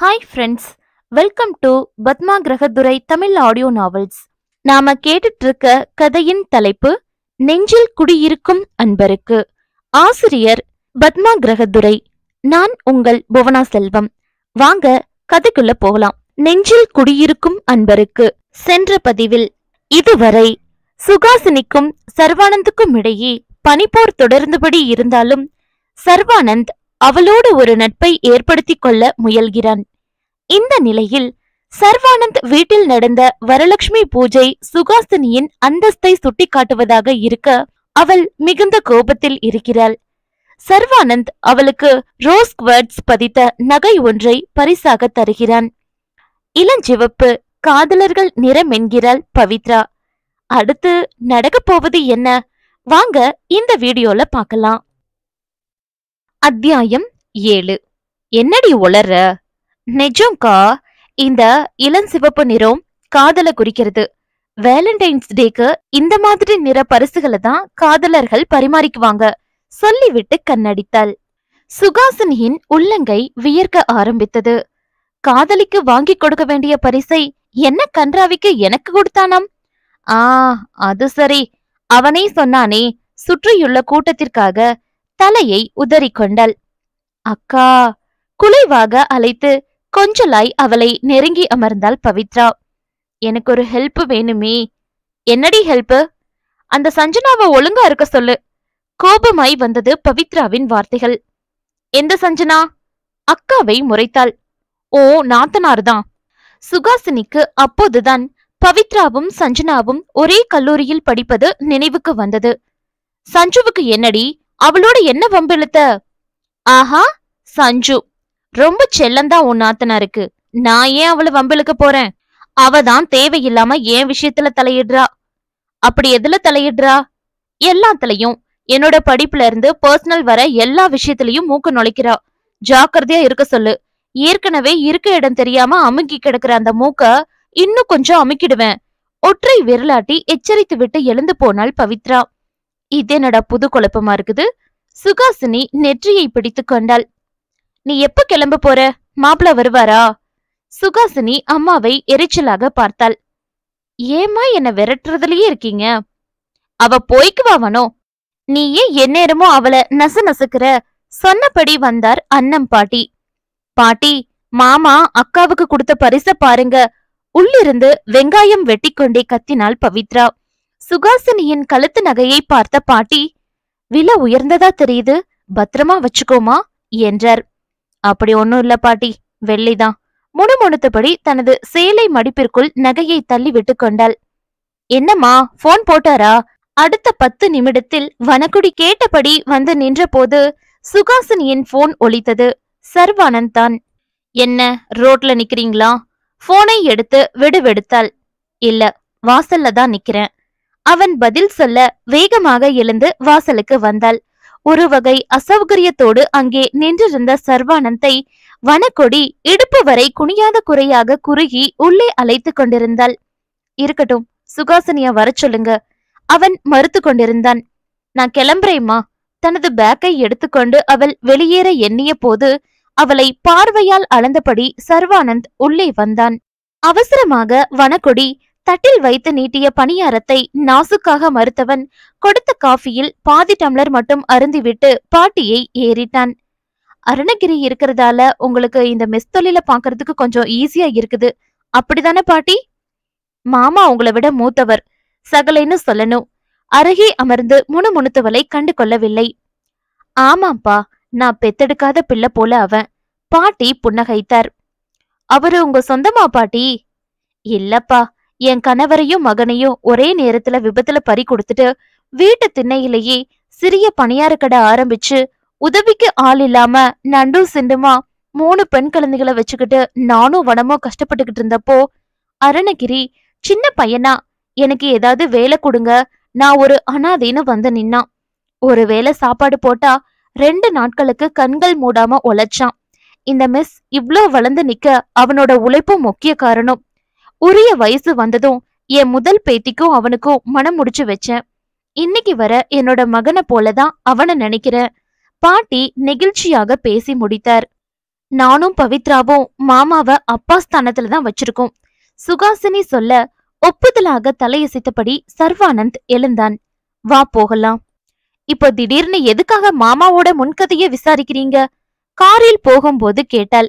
Hi friends welcome to Padma கிரகதுரை Tamil audio novels நாம கேட்டுட்டு இருக்க கதையின் தலைப்பு நெஞ்சில் குடியிருக்கும் அன்பருக்கு. ஆசிரியர் பத்மா கிரகதுரை நான் உங்கள் புவனா செல்வம். வாங்க கதைக்குள்ள போகலாம். நெஞ்சில் குடியிருக்கும் அன்பருக்கு சென்ற பதிவில் இதுவரை சுகாசினிக்கும் சர்வானந்துக்கும் இடையே பனிப்போர் தொடர்ந்தபடி இருந்தாலும் சர்வானந்த் அவளோடு ஒரு நட்பை ஏற்படுத்திக் கொள்ள முயல்கிறான். இந்த நிலையில் சர்வானந்த் வீட்டில் நடந்த வரலட்சுமி பூஜை சுகாசினியின் அந்தஸ்தை சுட்டிக்காட்டுவதாக இருக்க அவள் மிகுந்த கோபத்தில் இருக்கிறாள். சர்வானந்த் அவளுக்கு ரோஸ் குவர்ட்ஸ் பதித்த நகை ஒன்றை பரிசாக தருகிறான். இளஞ்சிவப்பு காதலர்கள் நிறம் என்கிறாள் பவித்ரா. அடுத்து நடக்கப் போவது என்ன? வாங்க இந்த வீடியோல பார்க்கலாம். அத்தியாயம் ஏழு. என்னடி உளற நிஜம்கா இந்த இளம் சிவப்பு நிறம் காதல குறிக்கிறது. வேலண்டைன்ஸ் டேக்கு இந்த மாதிரி நிற பரிசுகளை தான் காதலர்கள் பரிமாறிக்குவாங்க. சொல்லிவிட்டு கண்ணடித்தாள். சுகாசினியின் உள்ளங்கை வியர்க்க ஆரம்பித்தது. காதலிக்கு வாங்கி கொடுக்க வேண்டிய பரிசை என்ன கன்றாவிக்கு எனக்கு கொடுத்தானாம்? ஆ அது சரி. அவனே சொன்னானே சுற்றியுள்ள கூட்டத்திற்காக தலையை உதறிக்கொண்டாள். அக்கா குலைவாக அழைத்து கொஞ்சலாய் அவளை நெருங்கி அமர்ந்தாள் பவித்ரா. எனக்கு ஒரு ஹெல்ப் வேணுமே. என்னடி ஹெல்ப் அந்த சஞ்சனாவை ஒழுங்கா இருக்க சொல்லு. கோபமாய் வந்தது பவித்ராவின் வார்த்தைகள். எந்த சஞ்சனா? அக்காவை முறைத்தாள். ஓ நாத்தனார்தான் சுகாசினிக்கு அப்போதுதான் பவித்ராவும் சஞ்சனாவும் ஒரே கல்லூரியில் படிப்பது நினைவுக்கு வந்தது. சஞ்சுவுக்கு என்னடி? அவளோட என்ன வம்பிழுத்த? ஆஹா சஞ்சு. ரொம்ப செல்லந்தான் உன் நாத்தனாருக்கு. நான் ஏன் அவளை வம்பிழுக்க போறேன்? அவ தான் தேவையில்லாம என் விஷயத்துல தலையிடுறா? அப்படி எதுல தலையிடுறா? எல்லாத்துலயும் என்னோட படிப்புல இருந்து பர்சனல் வர எல்லா விஷயத்திலயும் மூக்க நுழைக்கிறா. ஜாக்கிரதையா இருக்க சொல்லு. ஏற்கனவே இருக்க இடம் தெரியாம அமுக்கி கிடக்குற அந்த மூக்க இன்னும் கொஞ்சம் அமுக்கிடுவேன். ஒற்றை விரலாட்டி எச்சரித்து விட்டு எழுந்து போனாள் பவித்ரா. இதேனடா புது குழப்பமா இருக்குது? சுகாசினி நெற்றியை பிடித்து கொண்டாள். நீ எப்ப கிளம்ப போற? மாப்பிள வருவாரா? சுகாசினி அம்மாவை எரிச்சலாக பார்த்தாள். ஏமா என்ன விரட்டுறதுலயே இருக்கீங்க? அவ போய்க்குவாவனோ நீ ஏன் அவளை நசு நசுக்கிற? சொன்னபடி வந்தார் அண்ணம் பாட்டி. பாட்டி மாமா அக்காவுக்கு கொடுத்த பரிச பாருங்க. உள்ளிருந்து வெங்காயம் வெட்டிக்கொண்டே கத்தினாள் பவித்ரா. சுகாசினியின் கழுத்து நகையை பார்த்த பாட்டி விலை உயர்ந்ததா தெரியுது? பத்திரமா வச்சுக்கோமா? என்றார். அப்படி ஒண்ணும் இல்ல பாட்டி. வெள்ளைதான். முணுமுணுத்தபடி தனது சேலை மடிப்பிற்குள் நகையை தள்ளி விட்டு கொண்டாள். என்னம்மா போன் போட்டாரா? அடுத்த பத்து நிமிடத்தில் வனக்குடி கேட்டபடி வந்து நின்றபோது சுகாசினியின் போன் ஒலித்தது. சர்வானந்த் தான் என்ன ரோட்ல நிக்கிறீங்களா? போனை எடுத்து விடுவெடுத்தாள். இல்ல வாசல்ல தான் நிக்கிறேன். அவன் பதில் சொல்ல வேகமாக எழுந்து வாசலுக்கு வந்தாள். ஒரு வகை அசௌகரியத்தோடு அங்கே நின்றிருந்த சர்வானந்தை வனக்கொடி இடுப்பு வரை குனியாத குறையாக குறுகி உள்ளே அழைத்து கொண்டிருந்தாள். இருக்கட்டும் சுகாசினிய வர சொல்லுங்க அவன் மறுத்து கொண்டிருந்தான். நான் கிளம்புறேம்மா. தனது பேக்கை எடுத்துக்கொண்டு அவள் வெளியேற எண்ணிய போது அவளை பார்வையால் அளந்தபடி சர்வானந்த் உள்ளே வந்தான். அவசரமாக வனக்கொடி தட்டில் வைத்து நீட்டிய பணியாரத்தை நாசுக்காக மறுத்தவன் கொடுத்த காஃபியில் பாதி டம்ளர் மட்டும் அருந்திவிட்டு பாட்டியை ஏறிட்டான். அருணகிரி இருக்கிறதால உங்களுக்கு இந்த மெஸ் தொழில பாக்குறதுக்கு கொஞ்சம் ஈஸியா இருக்குது. அப்படிதானே பாட்டி? மாமா உங்களை விட மூத்தவர். சகலைன்னு சொல்லணும். அருகே அமர்ந்து முணுமுணுத்தவளை கண்டு கொள்ளவில்லை ஆமாப்பா நான் பெத்தெடுக்காத பிள்ளை போல அவன். பாட்டி புன்னகைத்தார். அவரு உங்க சொந்தமா பாட்டி? இல்லப்பா என் கணவரையும் மகனையும் ஒரே நேரத்துல விபத்துல பறி கொடுத்துட்டு வீட்டு திண்ணையிலேயே சிறிய பணியார கடை ஆரம்பிச்சு உதவிக்கு ஆள் இல்லாம நண்டும் சிண்டுமா மூணு பெண் குழந்தைகளை வச்சுக்கிட்டு நானும் வனமோ கஷ்டப்பட்டுக்கிட்டு இருந்தப்போ அருணகிரி சின்ன பையனா எனக்கு ஏதாவது வேலை கொடுங்க. நான் ஒரு அனாதைன்னு வந்து நின்னான். ஒரு வேளை சாப்பாடு போட்டா ரெண்டு நாட்களுக்கு கண்கள் மூடாம உழைச்சான். இந்த மிஸ் இவ்ளோ வளர்ந்து நிக்க அவனோட உழைப்பும் முக்கிய காரணம். உரிய வயசு வந்ததும் என் முதல் பேத்திக்கும் அவனுக்கும் மனம் முடிச்சு வச்சேன். இன்னைக்கு வர என்னோட மகனை போலதான் அவனை நினைக்கிறேன். பாட்டி நெகிழ்ச்சியாக பேசி முடித்தார். நானும் பவித்ராவும் மாமாவ அப்பா ஸ்தானத்துல தான் வச்சிருக்கோம். சுகாசினி சொல்ல ஒப்புதலாக தலையசைத்தபடி சர்வானந்த் எழுந்தான். வா போகலாம். இப்போ திடீர்னு எதுக்காக மாமாவோட முன்கதைய விசாரிக்கிறீங்க? காரில் போகும்போது கேட்டாள்.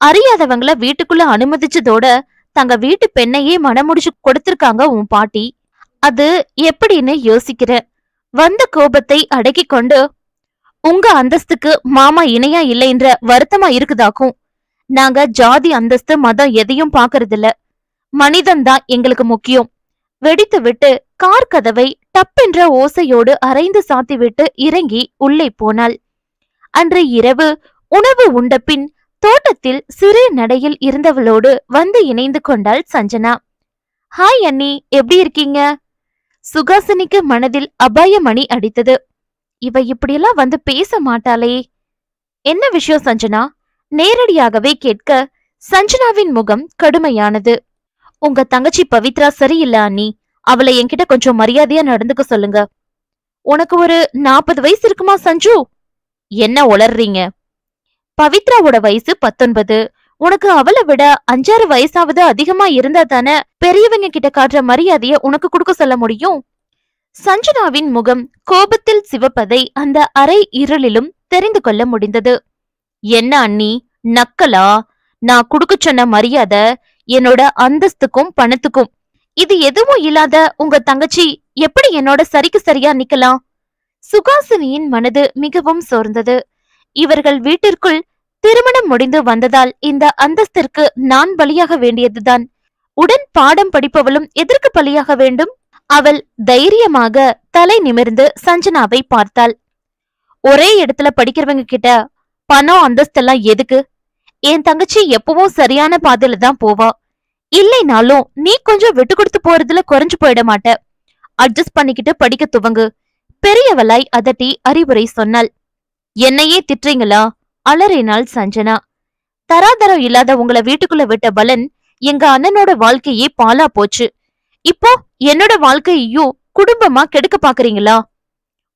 அறியாதவங்கள வீட்டுக்குள்ள அனுமதிச்சதோட தங்க வீட்டு பெண்ணையே மனமுடிச்சு கொடுத்திருக்காங்க உன் பாட்டி. அது எப்படின்னு யோசிக்கிற. வந்த கோபத்தை அடக்கி கொண்டு உங்க அந்தஸ்துக்கு மாமா இணையா இல்லைன்ற வருத்தமா இருக்குதாக்கும். நாங்க ஜாதி அந்தஸ்து மதம் எதையும் பாக்குறதில்ல மனிதன் தான் எங்களுக்கு முக்கியம். வெடித்து விட்டு கார் கதவை டப்பென்ற ஓசையோடு அரைந்து சாத்திவிட்டு இறங்கி உள்ளே போனாள். அன்று இரவு உணவு உண்ட பின் தோட்டத்தில் சிறு நடையில் இருந்தவளோடு வந்து இணைந்து கொண்டாள் சஞ்சனா. ஹாய் அண்ணி. எப்படி இருக்கீங்க? சுகாசினிக்கு மனதில் அபாயமணி அடித்தது. இவ இப்படியெல்லாம் வந்து பேச மாட்டாளே. என்ன விஷயம் சஞ்சனா? நேரடியாகவே கேட்க சஞ்சனாவின் முகம் கடுமையானது. உங்க தங்கச்சி பவித்ரா சரியில்ல அண்ணி. அவளை என்கிட்ட கொஞ்சம் மரியாதையா நடந்துக்க சொல்லுங்க. உனக்கு ஒரு நாற்பது வயசு இருக்குமா சஞ்சு? என்ன உளர்றீங்க? பவித்ராவோட வயசு பத்தொன்பது. உனக்கு அவளை விட அஞ்சாறு வயசாவது அதிகமா இருந்தா தானே பெரியவங்க கிட்ட காட்டுற மரியாதைய உனக்கு கொடுக்க சொல்ல முடியும்? சஞ்சனாவின் முகம் கோபத்தில் சிவப்பதை அந்த அரை இருளிலும் தெரிந்து கொள்ள முடிந்தது. என்ன அண்ணி நக்கலா? நான் குடுக்க சொன்ன மரியாதை என்னோட அந்தஸ்துக்கும் பணத்துக்கும். இது எதுவும் இல்லாத உங்க தங்கச்சி எப்படி என்னோட சரிக்கு சரியா நிக்கலாம்? சுகாசினியின் மனது மிகவும் சோர்ந்தது. இவர்கள் வீட்டிற்குள் திருமணம் முடிந்து வந்ததால் இந்த அந்தஸ்திற்கு நான் பலியாக வேண்டியதுதான். உடன் பாடம் படிப்பவளும் எதற்கு பலியாக வேண்டும்? அவள் தைரியமாக தலை நிமிர்ந்து சஞ்சனாவை பார்த்தாள். ஒரே இடத்துல படிக்கிறவங்க கிட்ட பணம் அந்தஸ்தெல்லாம் எதுக்கு? என் தங்கச்சி எப்பவும் சரியான பாதையில தான் போவா. இல்லைனாலும் நீ கொஞ்சம் விட்டு கொடுத்து போறதுல குறைஞ்சு போயிட மாட்ட. அட்ஜஸ்ட் பண்ணிக்கிட்டு படிக்க துவங்கு. பெரியவளாய் அதட்டி அறிவுரை சொன்னாள். என்னையே திட்டுறீங்களா? அலறினாள் சஞ்சனா. தராதரம் இல்லாத உங்களை வீட்டுக்குள்ள விட்ட பலன் எங்க அண்ணனோட வாழ்க்கையே பாலா போச்சு. இப்போ என்னோட வாழ்க்கையையும் குடும்பமா கெடுக்க பாக்குறீங்களா?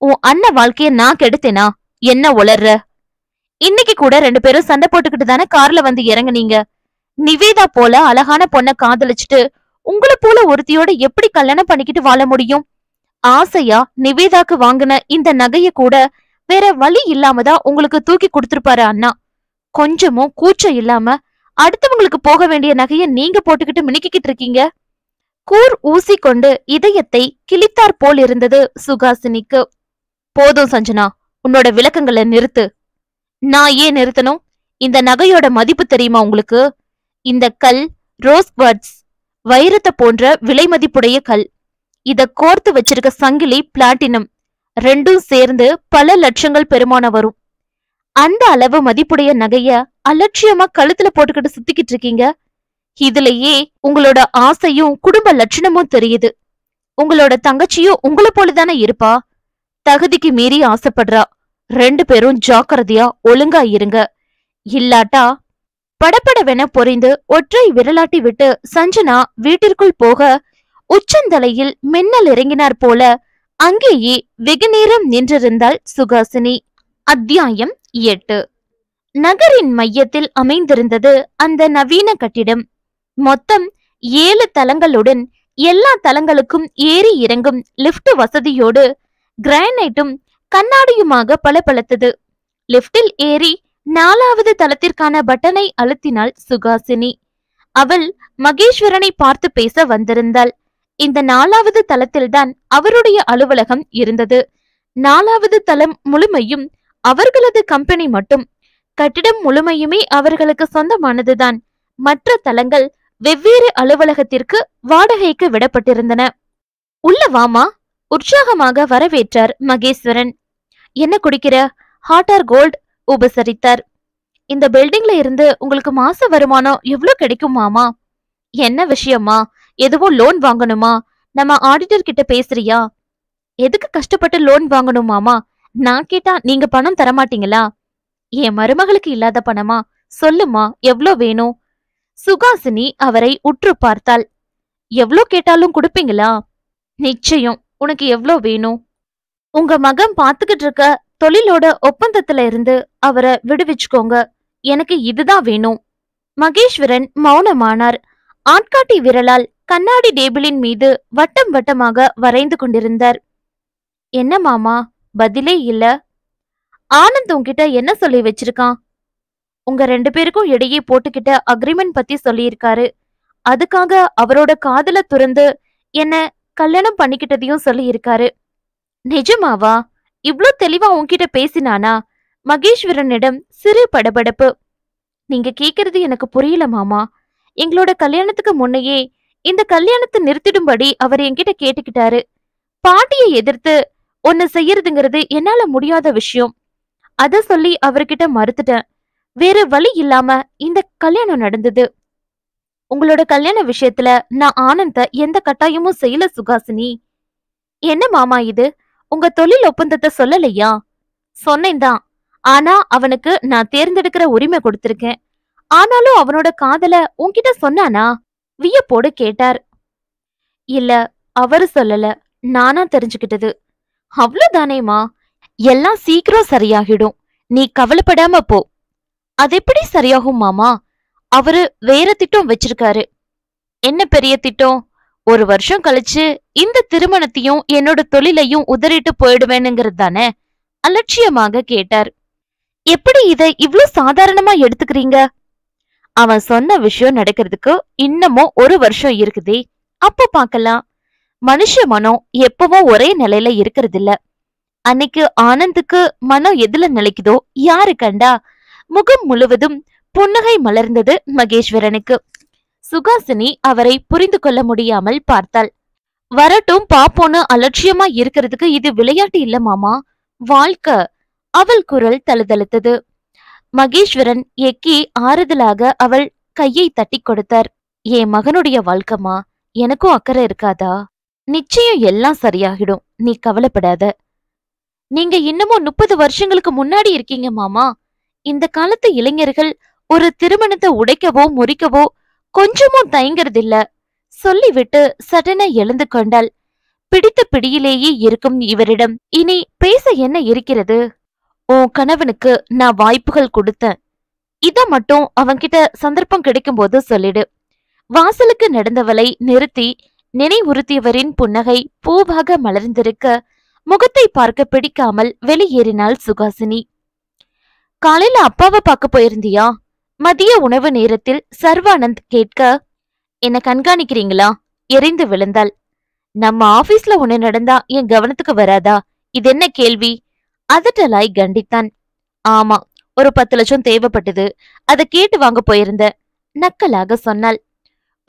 உன் அண்ணன் வாழ்க்கைய நான் கெடுத்தேனா? என்ன உளர்ற? இன்னைக்கு கூட ரெண்டு பேரும் சண்டை போட்டுக்கிட்டு தானே கார்ல வந்து இறங்குனீங்க. நிவேதா போல அழகான பொண்ண காதலிச்சுட்டு உங்களை போல ஒருத்தியோட எப்படி கல்யாணம் பண்ணிக்கிட்டு வாழ முடியும்? ஆசையா நிவேதாக்கு வாங்கின இந்த நகைய கூட வேற வழி இல்லாம தான் உங்களுக்கு தூக்கி கொடுத்துருப்பாரு அண்ணா. கொஞ்சமும் கூச்சம் இல்லாம அடுத்தவங்களுக்கு போக வேண்டிய நகைய நீங்க போட்டுக்கிட்டு மினுக்கிக்கிட்டு இருக்கீங்க. கூர் ஊசி கொண்டு இதயத்தை கிழித்தார் போல் இருந்தது சுகாசினிக்கு. போதும் சஞ்சனா உன்னோட விளக்கங்களை நிறுத்து. நான் ஏன் நிறுத்தணும்? இந்த நகையோட மதிப்பு தெரியுமா உங்களுக்கு? இந்த கல் ரோஸ் பர்ட்ஸ் வைரத்தை போன்ற விலை மதிப்புடைய கல். இத கோர்த்து வச்சிருக்க சங்கிலி பிளாட்டினம். ரெண்டும் சேர்ந்து பல லட்சங்கள் பெருமான வரும். அந்த அளவு மதிப்புடைய நகைய அலட்சியமா கழுத்துல போட்டுக்கிட்டு சுத்திக்கிட்டு இருக்கீங்க. இதுலயே உங்களோட ஆசையும் குடும்ப லட்சணமும் தெரியுது. உங்களோட தங்கச்சியும் உங்களை போலதானே இருப்பா? தகுதிக்கு மீறி ஆசைப்படுறா. ரெண்டு பேரும் ஜாக்கிரதையா ஒழுங்கா இருங்க. இல்லாட்டா படபடவென பொறிந்து ஒற்றை விரலாட்டி விட்டு சஞ்சனா வீட்டிற்குள் போக உச்சந்தலையில் மின்னல் இறங்கினார் போல அங்கேயே வெகு நேரம் நின்றிருந்தாள் சுகாசினி. அத்தியாயம் எட்டு. நகரின் மையத்தில் அமைந்திருந்தது அந்த நவீன கட்டிடம். மொத்தம் ஏழு தளங்களுடன் எல்லா தளங்களுக்கும் ஏறி இறங்கும் லிஃப்ட் வசதியோடு கிரானைட்டும் கண்ணாடியுமாக பளபளத்தது. லிப்டில் ஏறி நாலாவது தளத்திற்கான பட்டனை அழுத்தினாள் சுகாசினி. அவள் மகேஸ்வரனை பார்த்து பேச வந்திருந்தாள். இந்த நாலாவது தளத்தில்தான் அவருடைய அலுவலகம் இருந்தது. நாலாவது தளம் முழுமையும் அவர்களது கம்பெனி மட்டும். கட்டிடம் முழுமையுமே அவர்களுக்கு சொந்தமானதுதான். மற்ற தளங்கள் வெவ்வேறு அலுவலகத்திற்கு வாடகைக்கு விடப்பட்டிருந்தன. உள்ள வாமா? உற்சாகமாக வரவேற்றார் மகேஸ்வரன். என்ன குடிக்கிற? ஹாட் ஆர் கோல்ட் உபசரித்தார். இந்த பில்டிங்ல இருந்து உங்களுக்கு மாச வருமானம் எவ்வளவு கிடைக்கும் மாமா? என்ன விஷயமா? எதுவும் லோன் வாங்கணுமா? நம்ம ஆடிட்டர் கிட்ட பேசுறியா? எதுக்கு கஷ்டப்பட்டு லோன் வாங்கணும் மாமா? நான் கேட்டா நீங்க பணம் தரமாட்டீங்களா? என் மருமகளுக்கு இல்லாத பணமா? சொல்லுமா எவ்ளோ வேணும்? சுகாசினி அவரை உற்று பார்த்தாள். எவ்ளோ கேட்டாலும் கொடுப்பீங்களா? நிச்சயம் உனக்கு எவ்ளோ வேணும்? உங்க மகன் பாத்துக்கிட்டு இருக்க தொழிலோட ஒப்பந்தத்துல இருந்து அவரை விடுவிச்சுக்கோங்க. எனக்கு இதுதான் வேணும். மகேஸ்வரன் மௌனமானார். ஆட்காட்டி விரலால் கண்ணாடி டேபிளின் மீது வட்டம் வட்டமாக வரைந்து கொண்டிருந்தார். என்ன மாமா பதிலே இல்ல. ஆனந்த் உங்ககிட்ட என்ன சொல்லி வச்சிருக்கான்? உங்க ரெண்டு பேருக்கும் இடையே போட்டுக்கிட்ட அக்ரிமெண்ட் பத்தி சொல்லியிருக்காரு. அதுக்காக அவரோட காதல துறந்து என்ன கல்யாணம் பண்ணிக்கிட்டதையும் சொல்லியிருக்காரு. நிஜமாவா? இவ்ளோ தெளிவா உன்கிட்ட பேசினானா? மகேஸ்வரனிடம் சிறு படபடப்பு. நீங்க கேக்குறது எனக்கு புரியல மாமா. எங்களோட கல்யாணத்துக்கு முன்னையே இந்த கல்யாணத்தை நிறுத்திடும்படி அவர் என்கிட்ட கேட்டுக்கிட்டாரு. பாட்டியை எதிர்த்து ஒன்னு செய்யறதுங்கிறது என்னால முடியாத விஷயம். அத சொல்லி அவர்கிட்ட மறுத்துட்டேன். வேற வழி இல்லாம இந்த கல்யாணம் நடந்தது. உங்களோட கல்யாண விஷயத்துல நான் ஆனந்த எந்த கட்டாயமும் செய்யல சுகாசினி. என்ன மாமா இது? உங்க தொழில் ஒப்பந்தத்தை சொல்லலையா? சொன்னேன் தான் ஆனா அவனுக்கு நான் தேர்ந்தெடுக்கிற உரிமை கொடுத்திருக்கேன். ஆனாலும் அவனோட காதல உன்கிட்ட சொன்னானா? வியப்போடு கேட்டார். இல்ல அவரு சொல்லல. நானா தெரிஞ்சுக்கிட்டது. அவ்வளவுதானேமா எல்லாம் சீக்கிரம் சரியாகிடும். நீ கவலைப்படாம போ. அது எப்படி சரியாகும் மாமா? அவரு வேற திட்டம் வச்சிருக்காரு. என்ன பெரிய திட்டம்? ஒரு வருஷம் கழிச்சு இந்த திருமணத்தையும் என்னோட தொழிலையும் உதறிட்டு போயிடுவேனுங்கிறது தானே? அலட்சியமாக கேட்டார். எப்படி இத இவ்ளோ சாதாரணமா எடுத்துக்கிறீங்க? அவன் சொன்ன விஷயம் நடக்கிறதுக்கு இன்னமும் ஒரு வருஷம் இருக்குதே. அப்போ பார்க்கலாம். மனுஷ மனம் எப்பவும் ஒரே நிலையில இருக்கிறது இல்ல அன்னைக்கு ஆனந்துக்கு மனம் எதுல நிலைக்குதோ யாரு கண்டா? முகம் முழுவதும் புன்னகை மலர்ந்தது மகேஸ்வரனுக்கு. சுகாசினி அவரை புரிந்து கொள்ள முடியாமல் பார்த்தாள். வரட்டும் பாப்போன்னு அலட்சியமா இருக்கிறதுக்கு இது விளையாட்டு இல்ல மாமா. வாழ்க்கை. அவள் குரல் தழுதழுத்தது. மகேஸ்வரன் எக்கி ஆறுதலாக அவள் கையை தட்டி கொடுத்தார். என் மகனுடைய வாழ்க்கமா எனக்கும் அக்கறை இருக்காதா? நிச்சயம் எல்லாம் சரியாகிடும் நீ கவலைப்படாத. நீங்க இன்னமும் முப்பது வருஷங்களுக்கு முன்னாடி இருக்கீங்க மாமா. இந்த காலத்து இளைஞர்கள் ஒரு திருமணத்தை உடைக்கவோ முறிக்கவோ கொஞ்சமும் தயங்குறதில்ல. சொல்லிவிட்டு சடன எழுந்து கொண்டாள். பிடித்த பிடியிலேயே இருக்கும் இவரிடம் இனி பேச என்ன இருக்கிறது? உன் கணவனுக்கு நான் வாய்ப்புகள் கொடுத்தேன். இத மட்டும் அவன்கிட்ட சந்தர்ப்பம் கிடைக்கும் போது சொல்லிடு. வாசலுக்கு நடந்தவளை நிறுத்தி நினைவுறுத்தியவரின் புன்னகை பூவாக மலர்ந்திருக்க முகத்தை பார்க்க பிடிக்காமல் வெளியேறினாள் சுகாசினி. காலையில அப்பாவை பார்க்க போயிருந்தியா? மதிய உணவு நேரத்தில் சர்வானந்த் கேட்க என்ன கண்காணிக்கிறீங்களா? எரிந்து விழுந்தாள். நம்ம ஆபீஸ்ல ஒண்ணு நடந்தா என் கவனத்துக்கு வராதா? இது என்ன கேள்வி? அதட்டலாய் கண்டித்தான். ஆமா ஒரு பத்து லட்சம் தேவைப்பட்டது. அத கேட்டு வாங்க போயிருந்த நக்கலாக சொன்னாள்.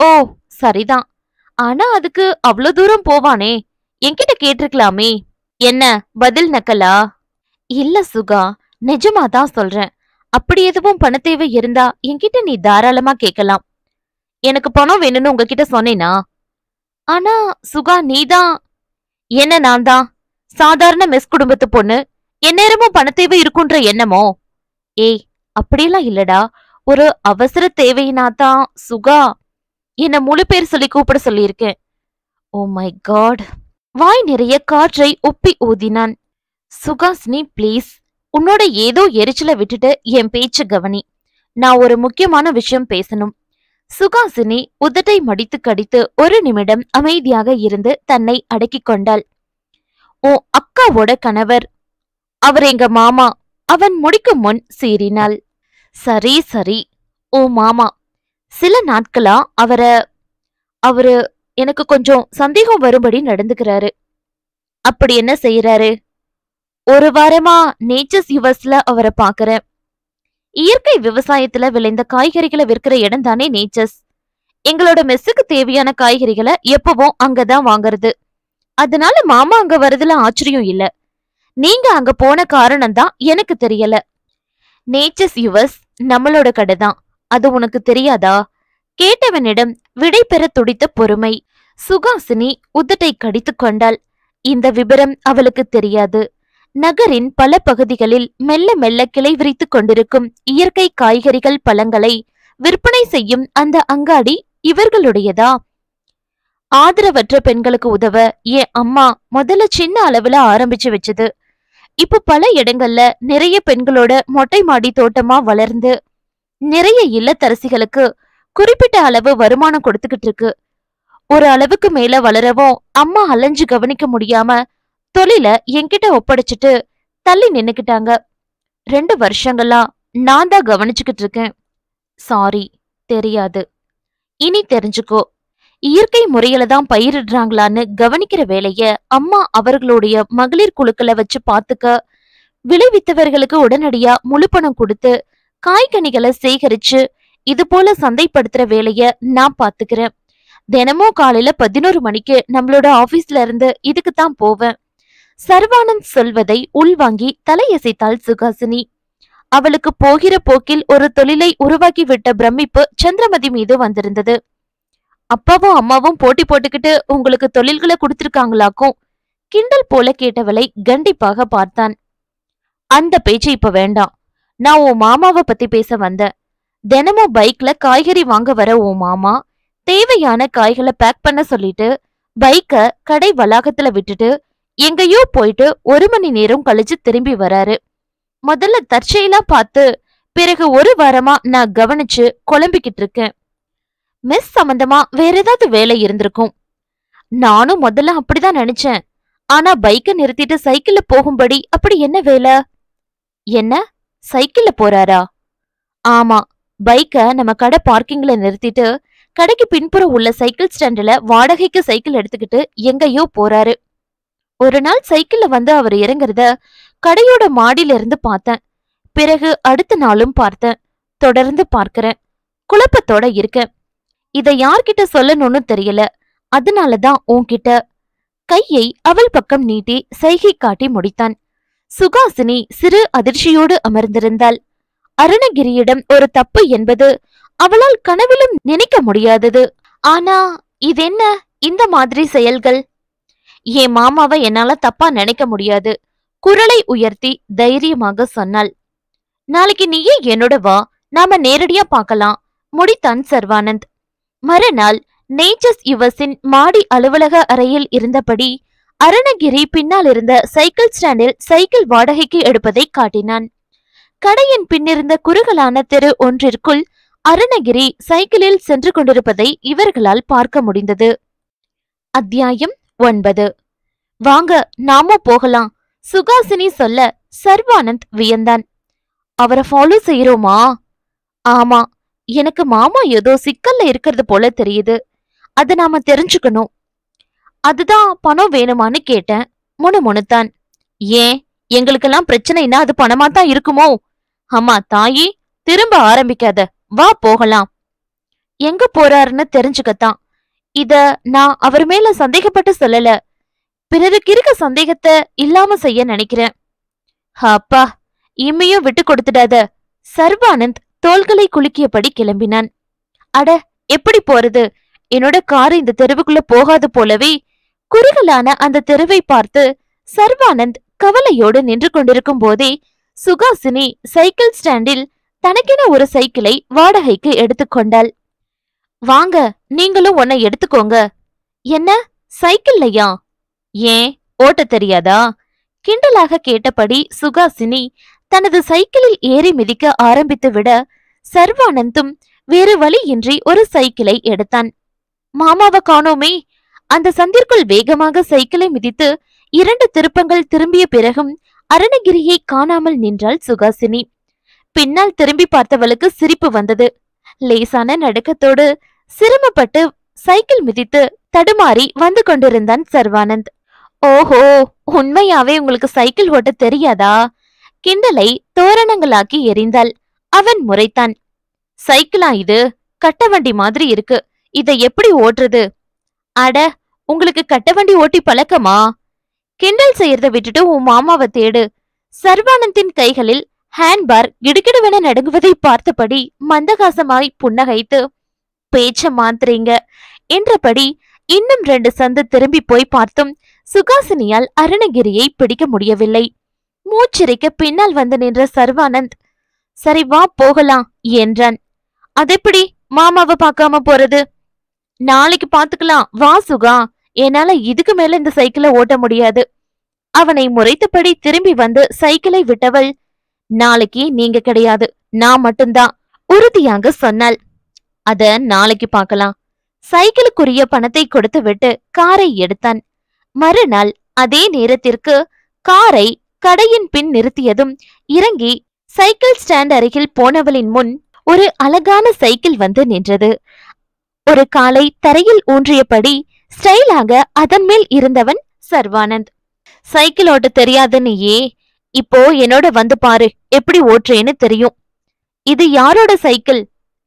ஓ சரிதான். ஆனா அதுக்கு அவ்வளவு தூரம் போவானே. என்கிட்ட கேட்டிருக்கலாமே. என்ன பதில் நக்கலா? இல்ல சுகா நிஜமா தான் சொல்றேன். அப்படி எதுவும் பண தேவை இருந்தா என்கிட்ட நீ தாராளமா கேட்கலாம். எனக்கு பணம் வேணும்னு உங்ககிட்ட சொன்னேனா? ஆனா சுகா நீதான். என்ன நான் தான் சாதாரண மெஸ் குடும்பத்து பொண்ணு. எந்நேரமும் பண தேவை இருக்குன்ற எண்ணமோ? ஏய் அப்படியெல்லாம் இல்லடா. ஒரு அவசர தேவையினா தான் சுகா என்ன முழு பேர் சொல்லி கூப்பிட சொல்லியிருக்கேன். Oh my God. வாய் நிறைய காற்றை ஒப்பி ஊதினான். சுகாசினி ப்ளீஸ். உன்னோட ஏதோ எரிச்சல விட்டுட்டு என் பேச்சு கவனி. நான் ஒரு முக்கியமான விஷயம் பேசணும். சுகாசினி உதட்டை மடித்து கடித்து ஒரு நிமிடம் அமைதியாக இருந்து தன்னை அடக்கிக் கொண்டாள். உன் அக்காவோட கணவர் அவர் எங்க மாமா. அவன் முடிக்கும் முன் சீறினாள். சரி சரி. ஓ மாமா. சில நாட்களா அவர அவரு எனக்கு கொஞ்சம் சந்தேகம் வரும்படி நடந்துக்கிறாரு. அப்படி என்ன செய்யறாரு ஒரு வாரமா நேச்சர்ஸ் யுவர்ஸ்ல அவரை பாக்குறேன். இயற்கை விவசாயத்துல விளைந்த காய்கறிகளை விற்கிற இடம் தானே நேச்சர்ஸ். எங்களோட மெஸ்ஸுக்கு தேவையான காய்கறிகளை எப்பவும் அங்கதான் வாங்குறது. அதனால மாமா அங்க வரதுல ஆச்சரியம் இல்லை. நீங்க அங்க போன காரணம் தான் எனக்கு தெரியல. நேச்சர்ஸ் யுவர்ஸ் நம்மளோட கடை தான் அது உனக்கு தெரியாதா? கேட்டவனிடம் விடை பெற துடித்த பொறுமை. சுகாசினி உதட்டை கடித்துக் கொண்டாள். இந்த விபரம் அவளுக்கு தெரியாது. நகரின் பல பகுதிகளில் மெல்ல மெல்ல கிளை விரித்துக் கொண்டிருக்கும் இயற்கை காய்கறிகள் பழங்களை விற்பனை செய்யும் அந்த அங்காடி இவர்களுடையதா? ஆதரவற்ற பெண்களுக்கு உதவ என் அம்மா முதல்ல சின்ன அளவுல ஆரம்பிச்சு வச்சது. இப்ப பல இடங்கள்ல நிறைய பெண்களோட மொட்டை மாடி தோட்டமா வளர்ந்து நிறைய இல்லத்தரசிகளுக்கு குறிப்பிட்ட அளவு வருமானம் கொடுத்துக்கிட்டு இருக்கு. ஒரு அளவுக்கு மேல வளரவும் அம்மா அலைஞ்சு கவனிக்க முடியாம தொழில என்கிட்ட ஒப்படைச்சிட்டு தள்ளி நின்னுக்கிட்டாங்க. ரெண்டு வருஷங்களா நான் தான் கவனிச்சுக்கிட்டு இருக்கேன். சாரி தெரியாது. இனி தெரிஞ்சுக்கோ. இயற்கை முறையில தான் பயிரிடுறாங்களான்னு கவனிக்கிற வேலைய அம்மா அவர்களுடைய மகளிர் குழுக்களை வச்சு பாத்துக்க விளைவித்தவர்களுக்கு உடனடியா முழு பணம் கொடுத்து காய்கனிகளை சேகரிச்சு இது போல சந்தைப்படுத்துற வேலைய நான் பாத்துக்கிறேன் தினமும் காலையில பதினோரு மணிக்கு நம்மளோட ஆபீஸ்ல இருந்து இதுக்கு தான் போவேன். சர்வானந்த் சொல்வதை உள்வாங்கி தலையசைத்தாள் சுகாசினி. அவளுக்கு போகிற போக்கில் ஒரு தொழிலை உருவாக்கி விட்ட பிரமிப்பு சந்திரமதி மீது வந்திருந்தது. அப்பாவும் அம்மாவும் போட்டி போட்டுக்கிட்டு உங்களுக்கு தொழில்களை கொடுத்திருக்காங்களாக்கும்? கிண்டல் போல கேட்டவளை கண்டிப்பாக பார்த்தான். அந்த பேச்சு இப்ப வேண்டாம். நான் உன் மாமாவை பத்தி பேச வந்தேன். தினமும் பைக்ல காய்கறி வாங்க வர உன் மாமா தேவையான காய்களை பேக் பண்ண சொல்லிட்டு பைக்க கடை வளாகத்துல விட்டுட்டு எங்கேயோ போயிட்டு ஒரு மணி நேரம் கழிச்சு திரும்பி வராரு. முதல்ல தற்செயலா பார்த்து பிறகு ஒரு வாரமா நான் கவனிச்சு குழம்பிக்கிட்டு இருக்கேன். மிஸ் சம்பந்தமா வேற ஏதாவது வேலை இருந்திருக்கும். நானும் முதல்ல அப்படிதான் நினைச்சேன். ஆனா பைக்க நிறுத்திட்டு சைக்கிள்ல போகும்படி அப்படி என்ன வேலை? என்ன? சைக்கிள்ல போறாரா? ஆமா பைக்க நம்ம கடை பார்க்கிங்ல நிறுத்திட்டு கடைக்கு பின்புறம் உள்ள சைக்கிள் ஸ்டாண்டுல வாடகைக்கு சைக்கிள் எடுத்துக்கிட்டு எங்கேயோ போறாரு. ஒரு நாள் சைக்கிள்ல வந்து அவர் இறங்குறத கடையோட மாடியில இருந்து பார்த்தேன். பிறகு அடுத்த நாளும் பார்த்தேன். தொடர்ந்து பார்க்கறேன். குழப்பத்தோட இருக்கேன். இத யார்கிட்ட சொல்லணும்னு தெரியல. அதனாலதான் உன்கிட்ட கையை அவள் பக்கம் நீட்டி சைகை காட்டி முடித்தான். சுகாசினி சிறு அதிர்ச்சியோடு அமர்ந்திருந்தாள். அருணகிரியிடம் ஒரு தப்பு என்பது அவளால் கனவிலும் நினைக்க முடியாதது. ஆனா இதென்ன? இந்த மாதிரி செயல்கள். என் மாமாவை என்னால தப்பா நினைக்க முடியாது. குரலை உயர்த்தி தைரியமாக சொன்னாள். நாளைக்கு நீயே என்னோட வா. நாம நேரடியா பார்க்கலாம். முடித்தான் சர்வானந்த். மறுநாள் நேச்சர்ஸ் யுவஸின் மாடி அலுவலக அறையில் இருந்தபடி அருணகிரி பின்னால் இருந்த சைக்கிள் ஸ்டாண்டில் சைக்கிள் வாடகைக்கு எடுப்பதை காட்டினான். கடையின் பின்னிருந்த குறுகலான தெரு ஒன்றிற்குள் அருணகிரி சைக்கிளில் சென்று கொண்டிருப்பதை இவர்களால் பார்க்க முடிந்தது. அத்தியாயம் ஒன்பது. வாங்க நாம போகலாம். சுகாசினி சொல்ல சர்வானந்த் வியந்தான். அவரை ஃபாலோ செய்யறோமா ஆமா எனக்கு மாமா ஏதோ சிக்கல்ல இருக்கிறது போல தெரியுது. அத நாம தெரிஞ்சுக்கணும். அதுதான் பணம் வேணுமான்னு கேட்டேன். முணுமுணுத்தான். ஏன்? எங்களுக்கெல்லாம் பிரச்சனைனா அது பணமா தான் இருக்குமோ? அம்மா தாயி திரும்ப ஆரம்பிக்காத. வா போகலாம். எங்க போறாருன்னு தெரிஞ்சுக்கத்தான். இத நான் அவர் மேல சந்தேகப்பட்டு சொல்லல. பிறருக்கு இருக்க சந்தேகத்தை இல்லாம செய்ய நினைக்கிறேன். அப்பா இம்மையும் விட்டு கொடுத்துடாத. சர்வானந்த் தோள்களை குலுக்கியபடி கிளம்பினான். அட எப்படி போறது? என்னோட கார் இந்த தெருவுக்குள்ள போகாது போலவே. குறுகலான அந்த தெருவை பார்த்து சர்வானந்த் கவலையோடு நின்று கொண்டிருக்கும் போதே சுகாசினி சைக்கிள் ஸ்டாண்டில் தனக்கென ஒரு சைக்கிளை வாடகைக்கு எடுத்துக்கொண்டாள் வாங்க நீங்களும் உன்னை எடுத்துக்கோங்க. என்ன? சைக்கிள்லையா? ஏன்? ஓட்ட தெரியாதா? கிண்டலாக கேட்டபடி சுகாசினி தனது சைக்கிளில் ஏறி மிதிக்க ஆரம்பித்து விட சர்வானந்தும் வேறு வழியின்றி ஒரு சைக்கிளை எடுத்தான். மாமாவை காணோமே. அந்த சந்திற்குள் வேகமாக சைக்கிளை மிதித்து இரண்டு திருப்பங்கள் திரும்பிய பிறகும் அருணகிரியை காணாமல் நின்றாள் சுகாசினி. பின்னால் திரும்பி பார்த்தவளுக்கு சிரிப்பு வந்தது. லேசான நடுக்கத்தோடு சிரமப்பட்டு சைக்கிள் மிதித்து தடுமாறி வந்து கொண்டிருந்தான் சர்வானந்த். ஓஹோ உண்மையாவே உங்களுக்கு சைக்கிள் ஓட்ட தெரியாதா? கிண்டலை தோரணங்களாக்கி எறிந்தாள். அவன் முறைத்தான். சைக்கிளா இது? கட்ட வண்டி மாதிரி இருக்கு. இதை எப்படி ஓட்டுறது? அட உங்களுக்கு கட்ட வண்டி ஓட்டி பழக்கமா? கிண்டல் செய்யறத விட்டுட்டு உன் மாமாவை தேடு. சர்வானந்தின் கைகளில் ஹேண்ட்பார் கிடுகிடுவென நடுங்குவதை பார்த்தபடி மந்தகாசமாய் புன்னகைத்து பேச்ச மாத்துறீங்க. என்றபடி இன்னும் ரெண்டு சந்து திரும்பி போய் பார்த்தும் சுகாசினியால் அருணகிரியை பிடிக்க முடியவில்லை. மூச்சிறைக்க பின்னால் வந்து நின்ற சர்வானந்த் சரி வா போகலாம் என்றான். அதெப்படி மாமாவை பார்க்காம போறது? நாளைக்கு பாத்துக்கலாம் வா சுகா. என்னால இதுக்கு மேல இந்த சைக்கிளை ஓட்ட முடியாது. அவனை முறைத்தபடி திரும்பி வந்து சைக்கிளை விட்டவள் நாளைக்கு நீங்க கிடையாது. நான் மட்டும்தான் உறுதியாக சொன்னாள். அத நாளைக்கு பார்க்கலாம். சைக்கிளுக்குரிய பணத்தை கொடுத்து விட்டு காரை எடுத்தான். மறுநாள் அதே நேரத்திற்கு காரை கடையின் பின் நிறுத்தியதும் இறங்கி சைக்கிள் ஸ்டாண்ட் அருகில் போனவளின் முன் ஒரு அழகான சைக்கிள் வந்து நின்றது. ஒரு காலை தரையில் ஊன்றியபடி ஸ்டைலாக அதன் மேல் இருந்தவன் சர்வானந்த். சைக்கிள் ஓட்ட தெரியாத நீயே இப்போ என்னோட வந்து பாரு எப்படி ஓட்டுறேன்னு தெரியும். இது யாரோட சைக்கிள்?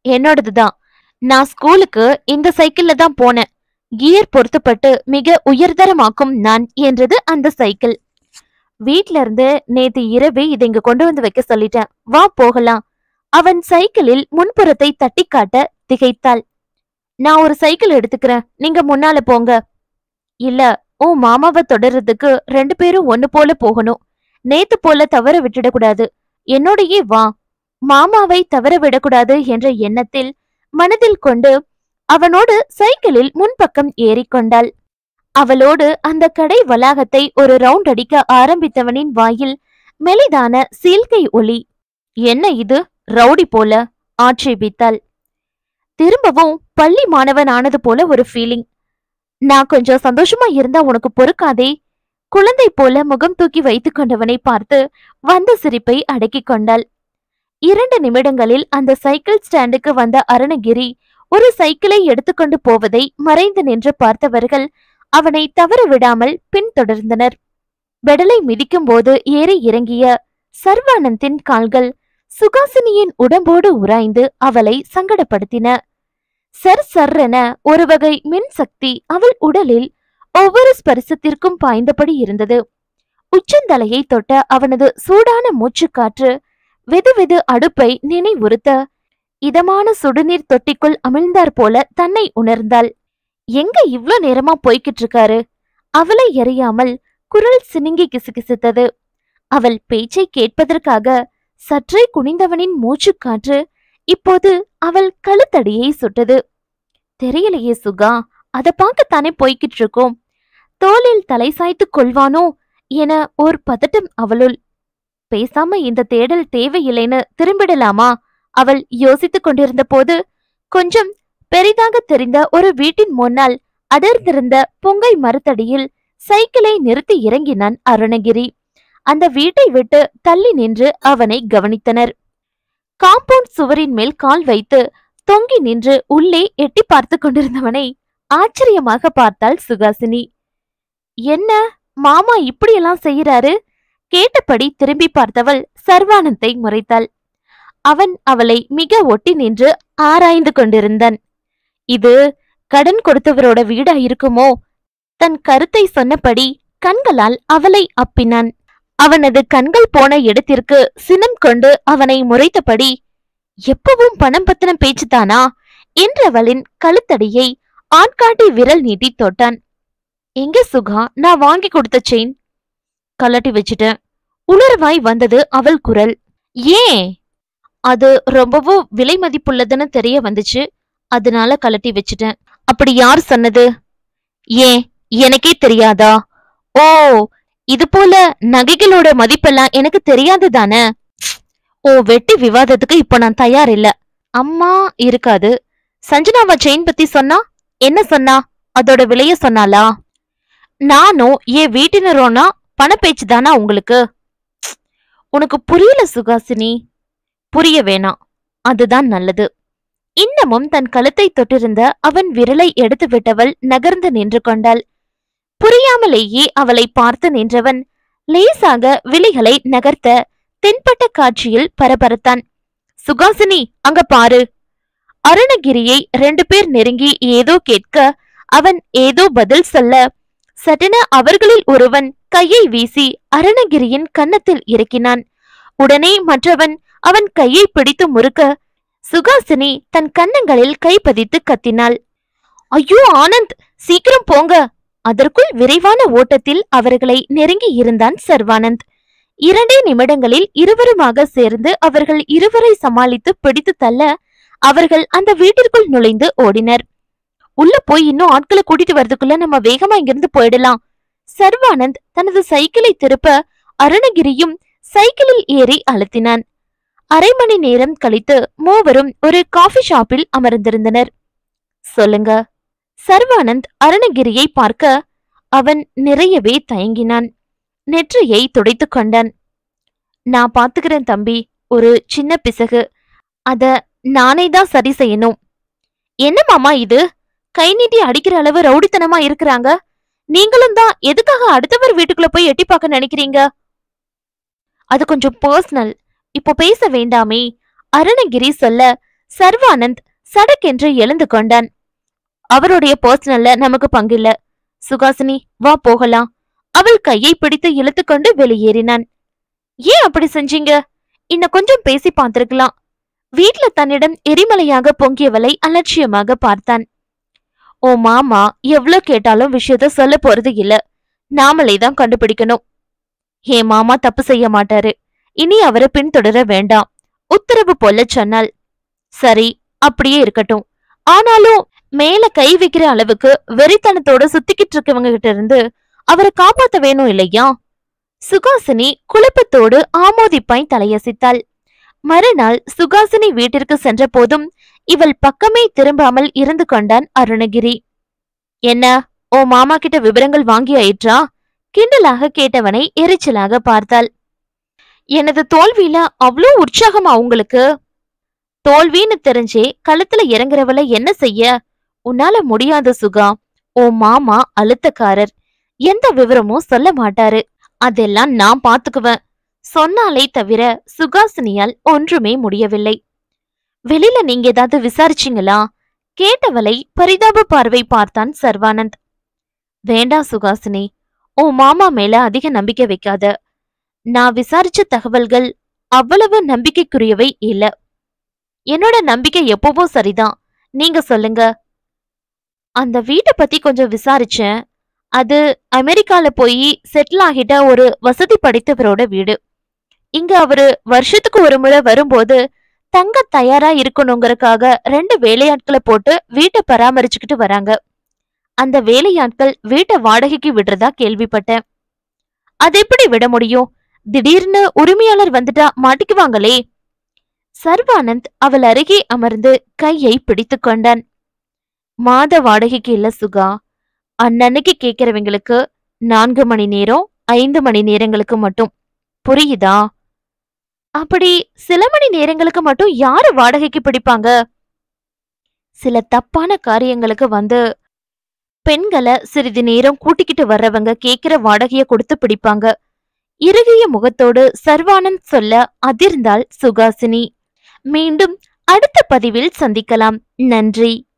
என்னோடதுதான் நான் ஸ்கூலுக்கு இந்த சைக்கிள்ல தான் போனேன். கியர் பொருத்தப்பட்டு மிக உயர்தரமாக்கும் நான் என்றது அந்த சைக்கிள். வீட்ல இருந்து நேத்து இரவே இதை இங்க கொண்டு வந்து வைக்க சொல்லிட்டேன். வா போகலாம். அவன் சைக்கிளில் முன்புறத்தை தட்டி காட்ட திகைத்தாள். நான் ஒரு சைக்கிள் எடுத்துக்கிறேன். நீங்க முன்னால போங்க. இல்ல உன் மாமாவை தொடர்றதுக்கு ரெண்டு பேரும் ஒண்ணு போல போகணும். நேத்து போல தவற விட்டுடக்கூடாது. என்னோடையே வா. மாமாவை தவற விடக்கூடாது என்ற எண்ணத்தில் மனதில் கொண்டு அவனோடு சைக்கிளில் முன்பக்கம் ஏறிக்கொண்டாள். அவளோடு அந்த கடை வளாகத்தை ஒரு ரவுண்ட் அடிக்க ஆரம்பித்தவனின் வாயில் மெலிதான சீல்கை ஒளி என்ன இது? ரவுடி போல ஆட்சேபித்தாள். திரும்பவும் பள்ளி மாணவன் ஆனது போல ஒரு ஃபீலிங் நான் கொஞ்சம் சந்தோஷமா இருந்தா உனக்கு பொறுக்காதே. குழந்தை போல முகம் தூக்கி வைத்துக் கொண்டவனை பார்த்து வந்த சிரிப்பை அடக்கிக் கொண்டாள். இரண்டு நிமிடங்களில் அந்த சைக்கிள் ஸ்டாண்டுக்கு வந்த அருணகிரி ஒரு சைக்கிளை எடுத்துக்கொண்டு போவதை மறைந்து நின்று பார்த்தவர்கள் அவனை தவற விடாமல் பின்தொடர்ந்தனர். பெடலை மிதிக்கும் போது ஏறி இறங்கிய சர்வானந்தின் கால்கள் சுகாசினியின் உடம்போடு உராய்ந்து அவளை சங்கடப்படுத்தின. சர் சர்ரென ஒரு வகை மின் சக்தி அவள் உடலில் ஒவ்வொரு ஸ்பரிசத்திற்கும் பாய்ந்தபடி இருந்தது. உச்சந்தலையை தொட்ட அவனது சூடான மூச்சுக்காற்று வெது வெது அடுப்பை நினைவுறுத்த இதமான சுடுநீர் தொட்டிக்குள் அமிழ்ந்தார் போல தன்னை உணர்ந்தாள். எங்க இவ்ளோ நேரமா போய்கிட்டு இருக்காரு அவளை எறியாமல் குரல் சினுங்கி கிசுகிசுத்தது. அவள் பேச்சை கேட்பதற்காக சற்றே குனிந்தவனின் மூச்சுக்காற்று இப்போது அவள் கழுத்தடியை சுட்டது. தெரியலையே சுகா அத பார்க்கத்தானே போய்கிட்டு இருக்கோம் தோளில் தலை சாய்த்து கொள்வானோ என ஓர் பதட்டம் அவளுள். பேசாம இந்த தேடல் தேவையில்லைன்னு திரும்பிடலாமா? அவள் யோசித்துக் கொண்டிருந்த போது கொஞ்சம் பெரிதாக தெரிந்த ஒரு வீட்டின் முன்னால் அடர்ந்திருந்த புங்கை மரத்தடியில் சைக்கிளை நிறுத்தி இறங்கினான் அருணகிரி. அந்த வீட்டை விட்டு தள்ளி நின்று அவனை கவனித்தனர். காம்பவுண்ட் சுவரின் மேல் கால் வைத்து தொங்கி நின்று உள்ளே எட்டி பார்த்து கொண்டிருந்தவனை ஆச்சரியமாக பார்த்தாள் சுகாசினி. என்ன மாமா இப்படியெல்லாம் செய்யறாரு கேட்டபடி திரும்பி பார்த்தவள் சர்வானந்தை முறைத்தாள். அவன் அவளை மிக ஒட்டி நின்று ஆராய்ந்து கொண்டிருந்தான். இது கடன் கொடுத்தவரோட வீடா இருக்குமோ? தன் கருத்தை சொன்னபடி கண்களால் அவளை அப்பினான். அவனது கண்கள் போன இடத்திற்கு சினம் கொண்டு அவனை முறைத்தபடி எப்பவும் பணம் பத்தின பேச்சுதானா? என்றவளின் கழுத்தடியை ஆட்காட்டி விரல் நீட்டி தொட்டான். எங்க சுகா? நான் வாங்கி கொடுத்த செயின். கலட்டி வச்சிட்டேன். உணர்வாய் வந்தது அவள் குரல். ஏன்? அது ரொம்பவும் விலை மதிப்புள்ளதுன்னு தெரிய வந்துச்சு. அதனால கலட்டி வச்சிட்டேன். அப்படி யார் சொன்னது? ஏன் எனக்கே தெரியாதா? ஓ இது போல நகைகளோட மதிப்பெல்லாம் எனக்கு தெரியாது தானே? ஓ வெட்டி விவாதத்துக்கு இப்ப நான் தயார் இல்ல. அம்மா இருக்காது. சஞ்சனாவா செயின் பத்தி சொன்னா? என்ன சொன்னா? அதோட விலைய சொன்னாலா நானும் என் வீட்டினரோனா பணப்பேச்சு தானா உங்களுக்கு? உனக்கு புரியல சுகாசினி? புரிய வேணாம். அதுதான் நல்லது. இன்னமும் தன் கழுத்தை தொட்டிருந்த அவன் விரலை எடுத்து விட்டவள் நகர்ந்து நின்று கொண்டாள். புரியாமலேயே அவளை பார்த்து நின்றவன் லேசாக விழிகளை நகர்த்த தென்பட்ட காட்சியில் பரபரத்தான். சுகாசினி அங்க பாரு. அருணகிரியை ரெண்டு பேர் நெருங்கி ஏதோ கேட்க அவன் ஏதோ பதில் சொல்ல சட்டென அவர்களில் ஒருவன் கையை வீசி அருணகிரியின் கன்னத்தில் இறக்கினான். உடனே மற்றவன் அவன் கையை பிடித்து முறுக்க சுகாசினி தன் கன்னங்களில் கை பதித்து கத்தினாள். ஐயோ ஆனந்த் சீக்கிரம் போங்க. அதற்குள் விரைவான ஓட்டத்தில் அவர்களை நெருங்கி இருந்தான் சர்வானந்த். இரண்டே நிமிடங்களில் இருவருமாக சேர்ந்து அவர்கள் இருவரை சமாளித்து பிடித்து தள்ள அவர்கள் அந்த வீட்டிற்குள் நுழைந்து ஓடினர். உள்ள போய் இன்னும் ஆட்களை கூட்டிட்டு வரதுக்குள்ள நம்ம வேகமா இங்கிருந்து போயிடலாம். சர்வானந்த் தனது சைக்கிளை திருப்ப அருணகிரியும் சைக்கிளில் ஏறி அழுத்தினான். அரை மணி நேரம் கழித்து மூவரும் ஒரு காஃபி ஷாப்பில் அமர்ந்திருந்தனர். சொல்லுங்க. சர்வானந்த் அருணகிரியை பார்க்க அவன் நிறையவே தயங்கினான். நெற்றியை துடைத்து கொண்டான். நான் பாத்துக்கிறேன் தம்பி ஒரு சின்ன பிசகு. அத நானே தான் சரி செய்யணும். என்ன மாமா இது? கை நீட்டி அடிக்கிற அளவு ரவுடித்தனமா இருக்கிறாங்க. நீங்களும் தான் எதுக்காக அடுத்தவர் வீட்டுக்குள்ள போய் எட்டி பார்க்க நினைக்கிறீங்க? அது கொஞ்சம் பர்சனல் இப்போ பேச வேண்டாமே. அருணகிரி சொல்ல சர்வானந்த் சடக்கென்று எழுந்து கொண்டான். அவருடைய பர்சனல்ல நமக்கு பங்கில்ல சுகாசினி வா போகலாம். அவள் கையை பிடித்து இழுத்துக்கொண்டு வெளியேறினான். ஏன் அப்படி செஞ்சீங்க? இன்னும் கொஞ்சம் பேசி பார்த்திருக்கலாம். வீட்ல தன்னிடம் எரிமலையாக பொங்கியவளை அலட்சியமாக பார்த்தான். ஓ மாமா எவ்ளோ கேட்டாலும் விஷயத்த சொல்ல போறது இல்ல. நாமளே தான் கண்டுபிடிக்கணும். ஏ மாமா தப்பு செய்ய மாட்டாரு? இனி அவரை பின்தொடர வேண்டாம். உத்தரவு போல சொன்னாள். சரி அப்படியே இருக்கட்டும். ஆனாலும் மேல கை வைக்கிற அளவுக்கு வெறித்தனத்தோட சுத்திக்கிட்டு இருக்கவங்க கிட்ட இருந்து அவரை காப்பாத்த வேணும் இல்லையா? சுகாசினி குழப்பத்தோடு ஆமோதிப்பாய் தலையசித்தாள். மறுநாள் சுகாசினி வீட்டிற்கு சென்ற போதும் இவள் பக்கமே திரும்பாமல் இருந்து கொண்டான் அருணகிரி. என்ன ஓ மாமா கிட்ட விவரங்கள் வாங்கி ஆயிற்றா? கிண்டலாக கேட்டவனை எரிச்சலாக பார்த்தாள். எனது தோல்வியில அவ்வளோ உற்சாகமா உங்களுக்கு? தோல்வின்னு தெரிஞ்சே கழுத்துல இறங்குறவள என்ன செய்ய? உன்னால முடியாது சுகா. ஓ மாமா அழுத்தக்காரர். எந்த விவரமும் சொல்ல மாட்டாரு. அதெல்லாம் நான் பாத்துக்குவேன். சொன்னாலே தவிர சுகாசினியால் ஒன்றுமே முடியவில்லை. வெளியில நீங்க ஏதாவது விசாரிச்சீங்களா? கேட்டவளை பரிதாப பார்வை பார்த்தான் சர்வானந்த். வேண்டா சுகாசினி. உன் மாமா மேல அதிக நம்பிக்கை வைக்காத. நான் விசாரிச்ச தகவல்கள் அவ்வளவு நம்பிக்கைக்குரியவை இல்ல. என்னோட நம்பிக்கை எப்பவோ சரிதான். நீங்க சொல்லுங்க. அந்த வீட்டை பத்தி கொஞ்சம் விசாரிச்சேன். அது அமெரிக்கால போய் செட்டில் ஆகிட்ட ஒரு வசதி படைத்தவரோட வீடு. இங்க அவரு வருஷத்துக்கு ஒரு முறை வரும்போது தங்க தயாரா இருக்கணுங்கறக்காக ரெண்டு வேலையாட்களை போட்டு வீட்டை பராமரிச்சுக்கிட்டு வராங்க. அந்த வேலையாட்கள் வீட்டை வாடகைக்கு விடுறதா கேள்விப்பட்டேன். அது எப்படி விட முடியும்? திடீர்னு உரிமையாளர் வந்துட்டா மாட்டிக்குவாங்களே சர்வானந்த் அவள் அருகே அமர்ந்து கையை பிடித்து கொண்டான். மாத வாடகைக்கு இல்ல சுகா. அன்னன்னைக்கு கேக்குறவங்களுக்கு நான்கு மணி நேரம் ஐந்து மணி நேரங்களுக்கு மட்டும். புரியுதா? அப்படி சில மணி நேரங்களுக்கு மட்டும் யாரு வாடகைக்கு பிடிப்பாங்க? சில தப்பான காரியங்களுக்கு வந்து பெண்களை சிறிது நேரம் கூட்டிக்கிட்டு வர்றவங்க கேக்குற வாடகைய கொடுத்து பிடிப்பாங்க. இறுகிய முகத்தோடு சர்வானந்த் சொல்ல அதிர்ந்தாள் சுகாசினி. மீண்டும் அடுத்த பதிவில் சந்திக்கலாம். நன்றி.